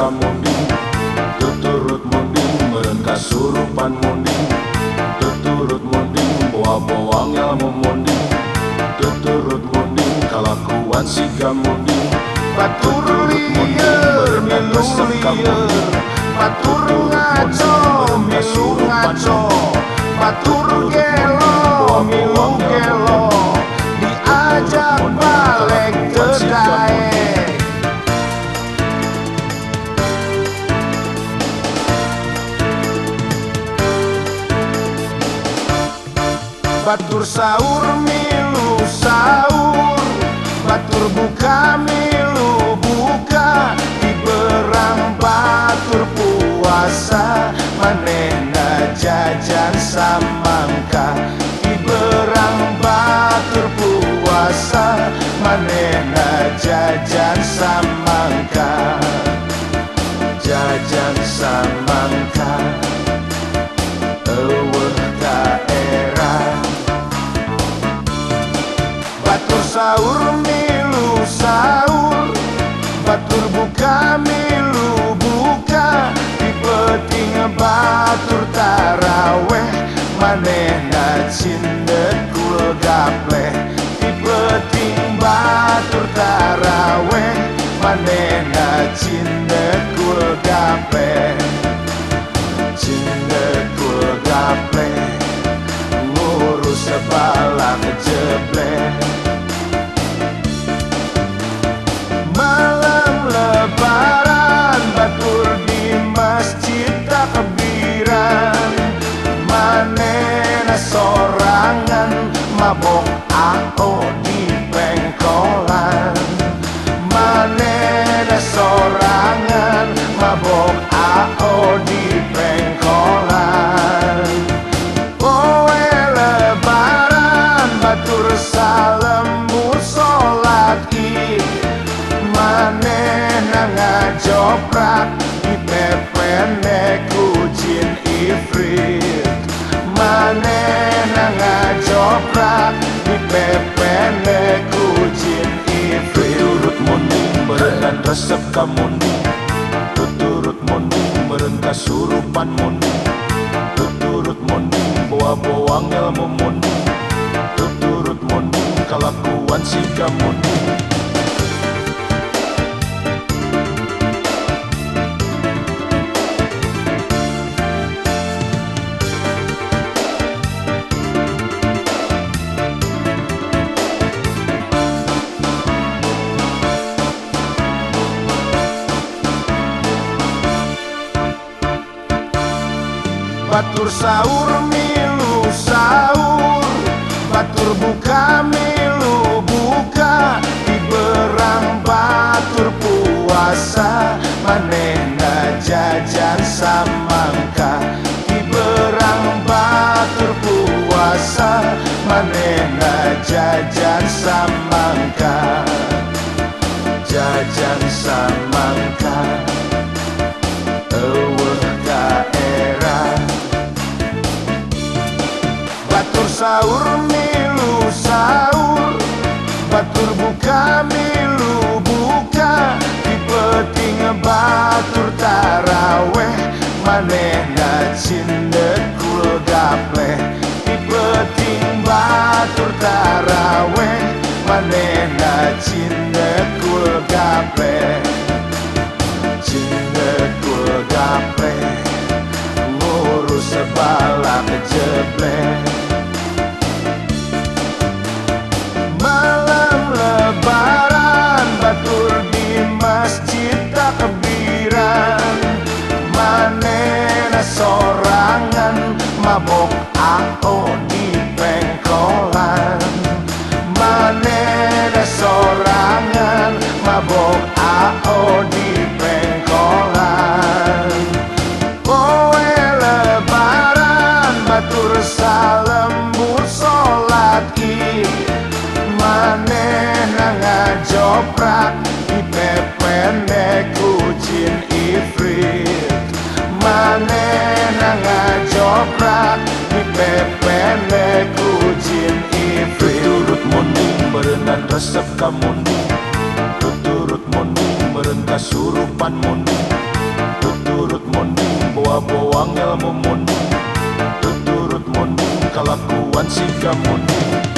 rekam munding Tuturut munding meren surupan munding Tuturut munding boa boang ilmu munding Tuturut munding kalakuan sigam munding Paturut munding meren kesem kamunding Paturu ngaco, milu ngaco Paturu gelo, milu Batur sahur milu sahur. Batur buka milu buka. Di berang batur puasa. Manena jajan samangka. Di berang batur puasa. Manena jajan samangka. Jajan samangka resep kamunding Tuturut munding meren kasurupan munding Tuturut munding bawa-bawa ilmu munding Tuturut munding kelakuan si munding Batur sahur milu sahur. Batur buka milu buka. Di berang batur puasa. Manehna jajan samangka. Di berang batur puasa. Manehna jajan samangka. Jajan samangka sahur milu sahur Batur buka milu buka. Di peting batur taraweh. Manehna cindet kul gapleh. Di peting batur taraweh. Manehna cindet kul gapleh. Cindet kul gapleh. Ngurus sebalak jeblek sorangan mabok ao di pengkolan. Manena sorangan mabok ao di pengkolan. Kowe lebaran batur salam musolat id. Maneh ngajoprak meme kucing ifril Rut mondung merendah resep kamondung Tuturut mondung merenta surupan mondung Tuturut mondung bawa bawang ilmu mondung Tuturut mondung kelakuan si kamondung